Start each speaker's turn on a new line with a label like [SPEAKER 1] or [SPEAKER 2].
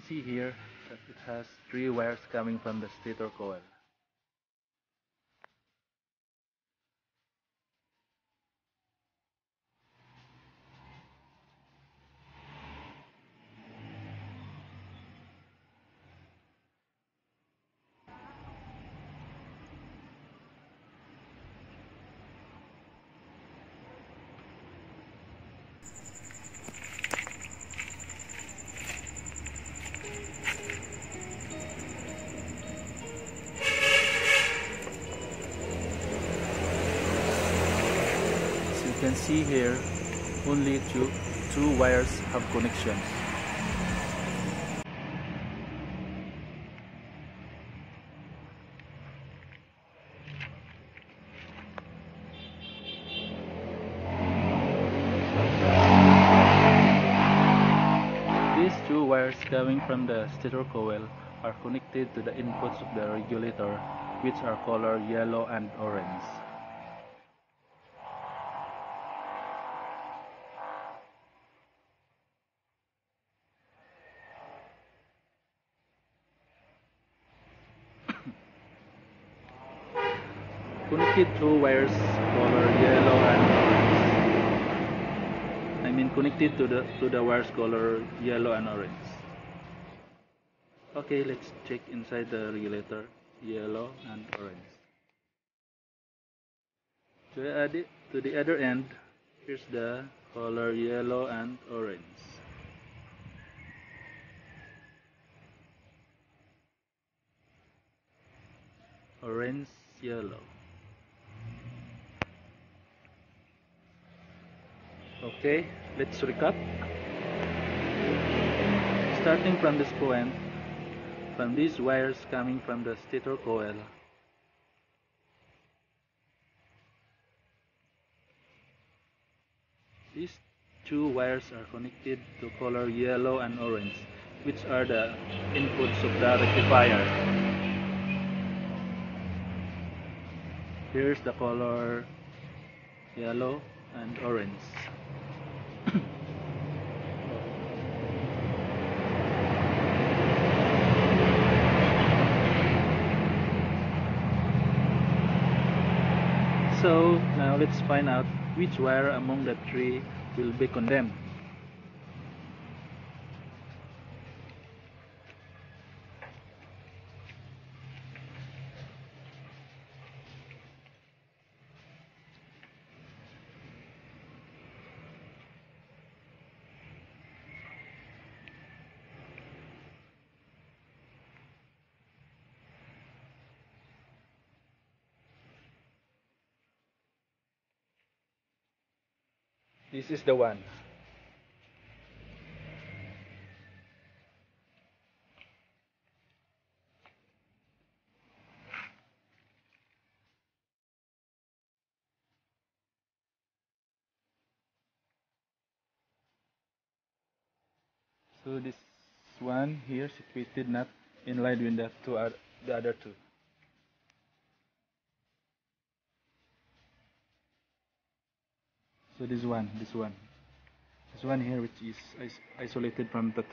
[SPEAKER 1] can see here that it has three wires coming from the stator coil. See here, only two, two wires have connections. These two wires coming from the stator coil are connected to the inputs of the regulator which are colored yellow and orange. Connected two wires color yellow and orange. I mean connected to the to the wires color yellow and orange. Okay, let's check inside the regulator yellow and orange. To to the other end, here's the color yellow and orange. Orange, yellow. Okay, let's recap. Starting from this point, from these wires coming from the stator coil, these two wires are connected to color yellow and orange, which are the inputs of the rectifier. Here's the color yellow and orange. So now let's find out which wire among the three will be condemned. This is the one. So this one here situated not in line with the two the other two. So this one, this one, this one here which is is isolated from the.